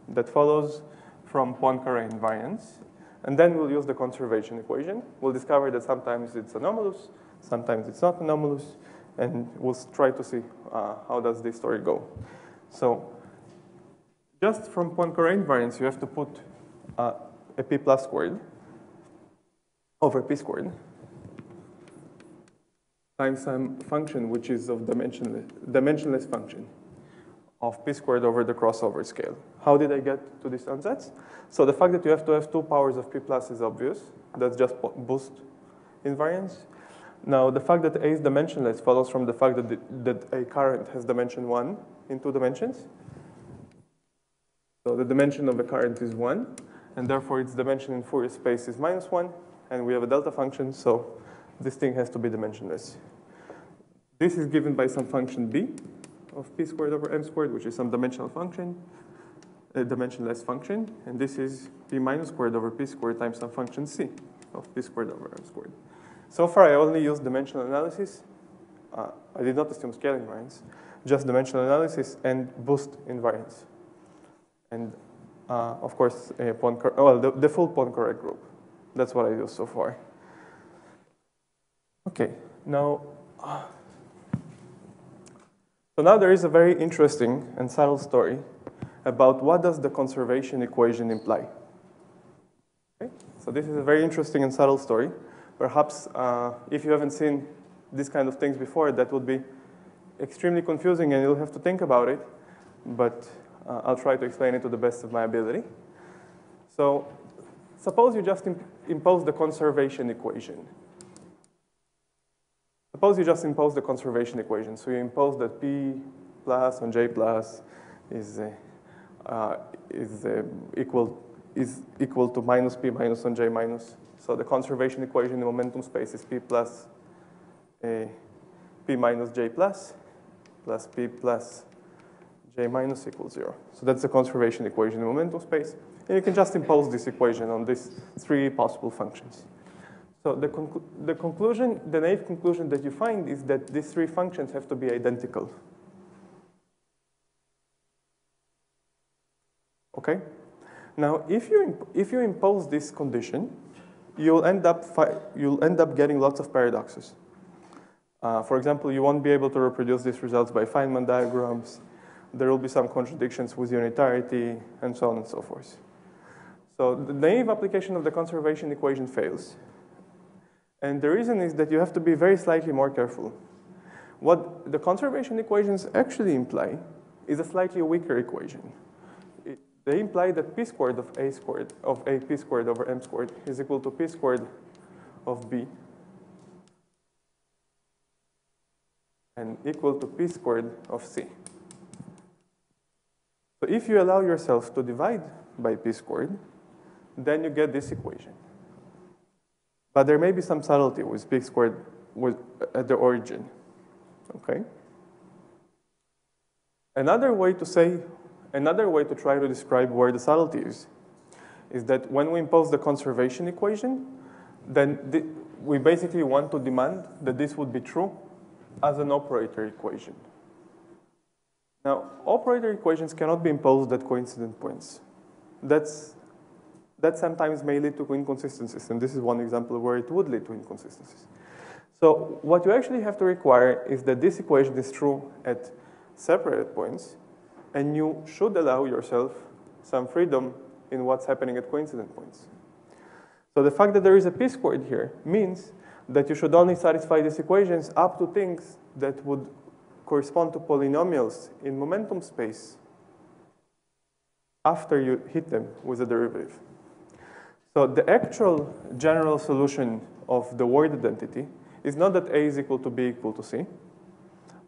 that follows from Poincare invariance. And then we'll use the conservation equation. We'll discover that sometimes it's anomalous, sometimes it's not anomalous, and we'll try to see uh, how does this story go. So just from Poincare invariance, you have to put uh, a p plus squared over p squared times some function which is of dimensionless, dimensionless function of p squared over the crossover scale. How did I get to these ansatz? So the fact that you have to have two powers of p plus is obvious. That's just boost invariance. Now, the fact that A is dimensionless follows from the fact that, the, that a current has dimension 1 in two dimensions. So the dimension of a current is 1, and therefore its dimension in Fourier space is minus 1, and we have a delta function, so this thing has to be dimensionless. This is given by some function b of p squared over m squared, which is some dimensional function, a dimensionless function, and this is p minus squared over p squared times some function c of p squared over m squared. So far, I only used dimensional analysis. Uh, I did not assume scale invariance, just dimensional analysis and boost invariance. And uh, of course, a Poincare, well, the, the full Poincare group. That's what I used so far. Okay, now, uh, so now there is a very interesting and subtle story about what does the conservation equation imply. Okay? So this is a very interesting and subtle story. Perhaps uh, if you haven't seen these kind of things before, that would be extremely confusing and you'll have to think about it, but uh, I'll try to explain it to the best of my ability. So suppose you just imp impose the conservation equation. Suppose you just impose the conservation equation. So you impose that P plus on J plus is, uh, uh, is uh, equal is equal to minus P minus on J minus so the conservation equation in momentum space is P plus a P minus J plus plus P plus J minus equals zero. So that's the conservation equation in momentum space. And you can just impose this equation on these three possible functions. So the, conclu the conclusion, the naive conclusion that you find is that these three functions have to be identical. Okay? Now, if you, if you impose this condition, you'll end up, you'll end up getting lots of paradoxes. Uh, for example, you won't be able to reproduce these results by Feynman diagrams. There will be some contradictions with unitarity, and so on and so forth. So the naive application of the conservation equation fails. And the reason is that you have to be very slightly more careful. What the conservation equations actually imply is a slightly weaker equation. They imply that p squared of a squared of a p squared over m squared is equal to p squared of b and equal to p squared of c. So if you allow yourself to divide by p squared, then you get this equation. But there may be some subtlety with p squared with, uh, at the origin. Okay? Another way to say, another way to try to describe where the subtlety is, is that when we impose the conservation equation, then the, we basically want to demand that this would be true as an operator equation. Now, operator equations cannot be imposed at coincident points. That's, that sometimes may lead to inconsistencies, and this is one example where it would lead to inconsistencies. So what you actually have to require is that this equation is true at separated points, and you should allow yourself some freedom in what's happening at coincident points. So the fact that there is a p squared here means that you should only satisfy these equations up to things that would correspond to polynomials in momentum space after you hit them with a derivative. So the actual general solution of the Ward identity is not that A is equal to B equal to C,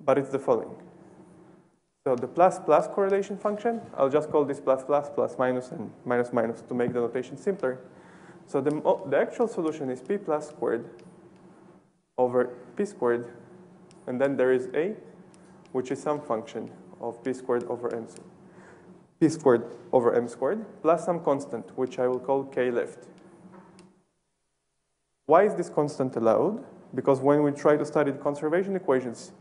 but it's the following. So the plus plus correlation function, I'll just call this plus plus, plus minus, and minus minus to make the notation simpler. So the, the actual solution is p plus squared over p squared, and then there is a, which is some function of p squared over m squared, p squared over m squared, plus some constant, which I will call k left. Why is this constant allowed? Because when we try to study the conservation equations,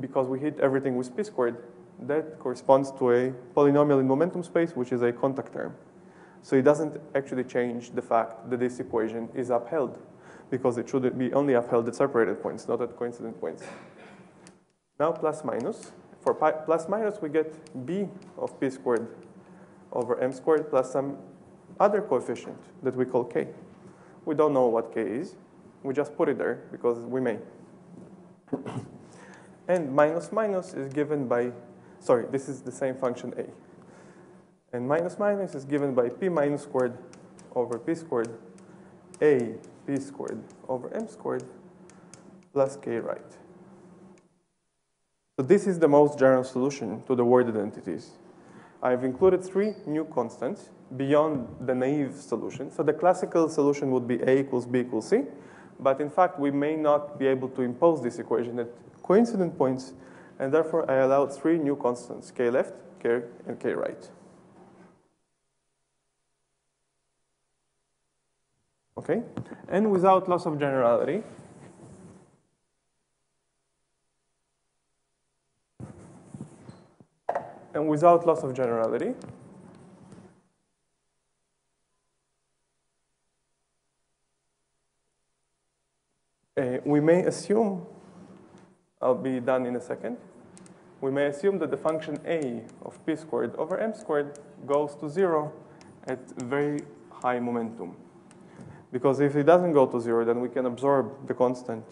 because we hit everything with p squared, that corresponds to a polynomial in momentum space, which is a contact term. So it doesn't actually change the fact that this equation is upheld, because it should be only upheld at separated points, not at coincident points. Now plus minus. For pi, plus minus, we get b of p squared over m squared plus some other coefficient that we call k. We don't know what k is. We just put it there because we may. and minus minus is given by sorry, this is the same function a. And minus minus is given by p minus squared over p squared, a p squared over m squared plus k right. So this is the most general solution to the Ward identities. I've included three new constants beyond the naive solution. So the classical solution would be a equals b equals c. But in fact, we may not be able to impose this equation at coincident points and therefore I allowed three new constants, k left, k, and k right. Okay, and without loss of generality, and without loss of generality, uh, we may assume, I'll be done in a second, we may assume that the function a of p squared over m squared goes to zero at very high momentum. Because if it doesn't go to zero, then we can absorb the constant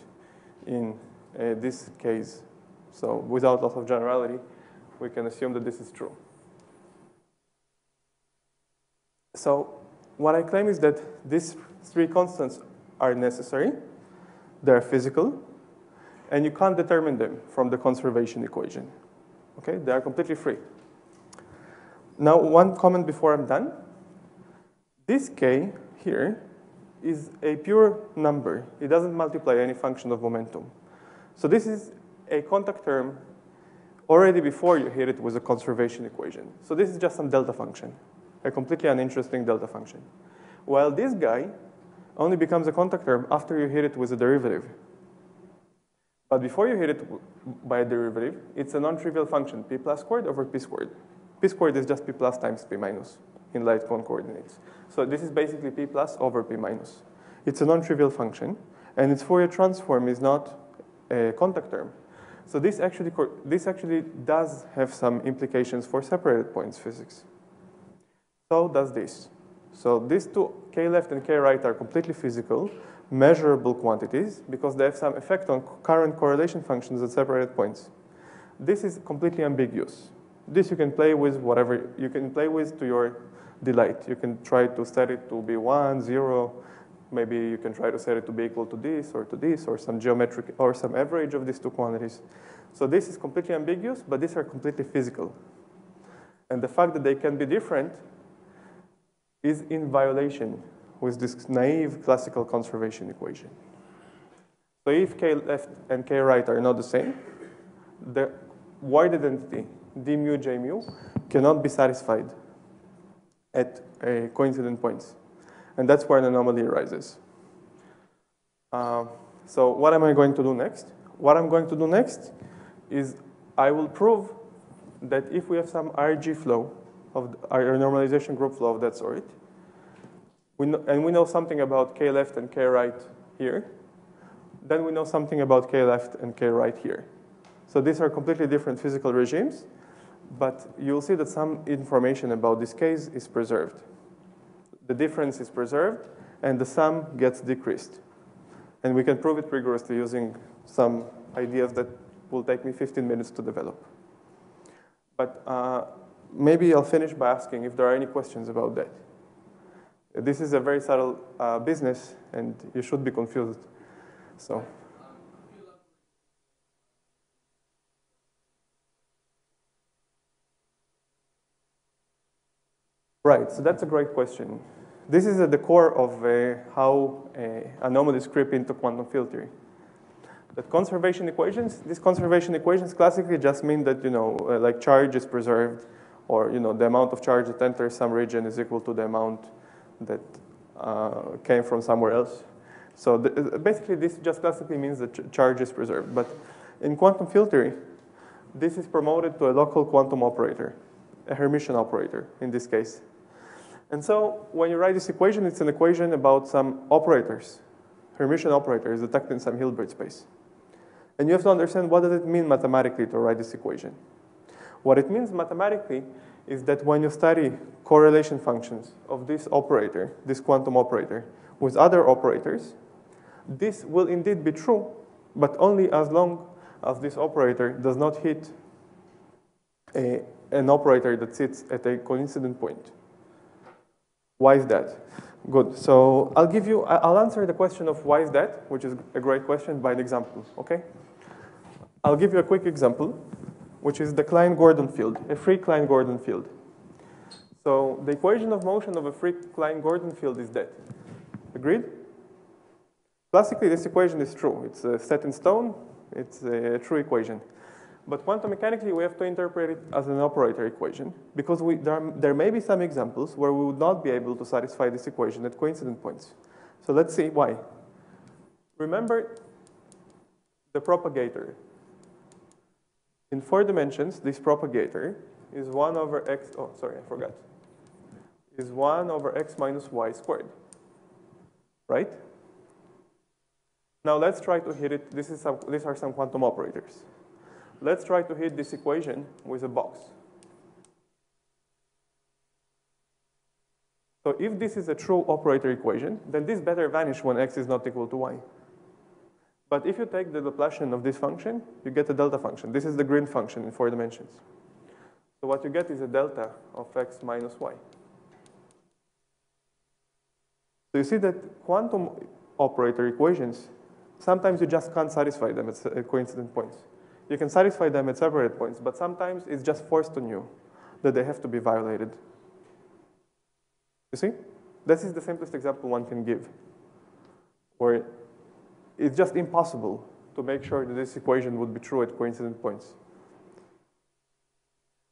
in uh, this case. So without loss of generality, we can assume that this is true. So what I claim is that these three constants are necessary, they're physical, and you can't determine them from the conservation equation. Okay, they are completely free. Now, one comment before I'm done. This k here is a pure number. It doesn't multiply any function of momentum. So this is a contact term already before you hit it with a conservation equation. So this is just some delta function, a completely uninteresting delta function. While this guy only becomes a contact term after you hit it with a derivative. But before you hit it by a derivative, it's a non-trivial function, p plus squared over p squared. p squared is just p plus times p minus in light cone coordinates. So this is basically p plus over p minus. It's a non-trivial function, and its Fourier transform is not a contact term. So this actually, this actually does have some implications for separated points physics. So does this. So these two, k left and k right, are completely physical, measurable quantities because they have some effect on current correlation functions at separated points. This is completely ambiguous. This you can play with whatever you can play with to your delight. You can try to set it to be one, zero. Maybe you can try to set it to be equal to this or to this or some geometric or some average of these two quantities. So this is completely ambiguous, but these are completely physical. And the fact that they can be different is in violation with this naive classical conservation equation. So if k left and k right are not the same, the Ward identity d mu j mu cannot be satisfied at a coincident points. And that's where an anomaly arises. Uh, so what am I going to do next? What I'm going to do next is I will prove that if we have some RG flow of our normalization group flow of that sort, we know, and we know something about k left and k right here, then we know something about k left and k right here. So these are completely different physical regimes, but you'll see that some information about this case is preserved. The difference is preserved, and the sum gets decreased. And we can prove it rigorously using some ideas that will take me 15 minutes to develop. But uh, maybe I'll finish by asking if there are any questions about that. This is a very subtle uh, business, and you should be confused. So. Right, so that's a great question. This is at the core of uh, how uh, anomalies creep into quantum theory. That conservation equations, these conservation equations classically just mean that, you know, uh, like charge is preserved, or, you know, the amount of charge that enters some region is equal to the amount that uh, came from somewhere else. So uh, basically, this just classically means that ch charge is preserved. But in quantum field theory, this is promoted to a local quantum operator, a Hermitian operator in this case. And so when you write this equation, it's an equation about some operators, Hermitian operators detected in some Hilbert space. And you have to understand what does it mean mathematically to write this equation. What it means mathematically is that when you study correlation functions of this operator, this quantum operator, with other operators, this will indeed be true, but only as long as this operator does not hit a, an operator that sits at a coincident point. Why is that? Good. So I'll give you, I'll answer the question of why is that, which is a great question, by an example, okay? I'll give you a quick example, which is the Klein-Gordon field, a free Klein-Gordon field. So the equation of motion of a free Klein-Gordon field is that. Agreed? Classically, this equation is true. It's uh, set in stone. It's a true equation. But quantum mechanically, we have to interpret it as an operator equation because we, there, are, there may be some examples where we would not be able to satisfy this equation at coincident points. So let's see why. Remember the propagator. In four dimensions, this propagator is 1 over x, oh, sorry, I forgot, is 1 over x minus y squared, right? Now let's try to hit it. This is some, these are some quantum operators. Let's try to hit this equation with a box. So if this is a true operator equation, then this better vanish when x is not equal to y. But if you take the Laplacian of this function, you get a delta function. This is the green function in four dimensions. So what you get is a delta of x minus y. So you see that quantum operator equations, sometimes you just can't satisfy them at coincident points. You can satisfy them at separate points, but sometimes it's just forced on you that they have to be violated. You see? This is the simplest example one can give, where it's just impossible to make sure that this equation would be true at coincident points.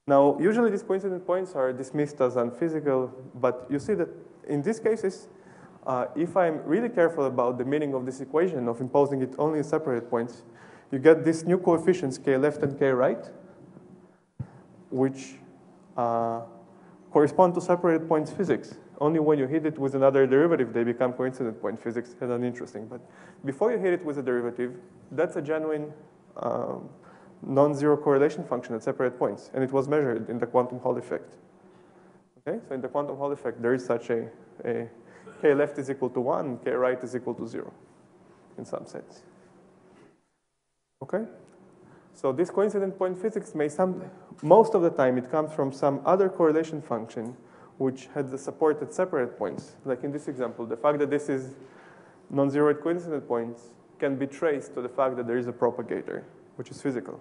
Now, usually these coincident points are dismissed as unphysical, but you see that in these cases, uh, if I'm really careful about the meaning of this equation, of imposing it only in separate points, you get these new coefficients, k left and k right, which uh, correspond to separate points physics. Only when you hit it with another derivative, they become coincident point physics and uninteresting. But before you hit it with a derivative, that's a genuine um, non-zero correlation function at separate points. And it was measured in the quantum Hall effect. Okay, so in the quantum Hall effect, there is such a, a k left is equal to 1, k right is equal to 0 in some sense. Okay? So this coincident point physics may some, most of the time it comes from some other correlation function which had the supported separate points. Like in this example, the fact that this is non-zero at coincident points can be traced to the fact that there is a propagator, which is physical.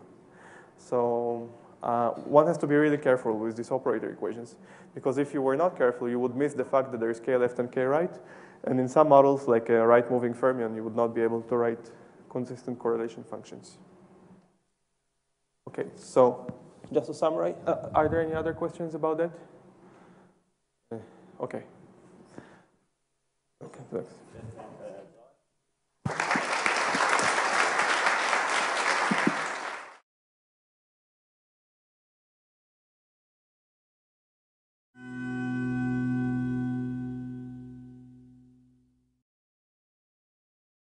So uh, one has to be really careful with these operator equations, because if you were not careful, you would miss the fact that there is k left and k right, and in some models, like a right-moving fermion, you would not be able to write consistent correlation functions. Okay, so just to summarize, uh, are there any other questions about that? Okay. Okay, thanks.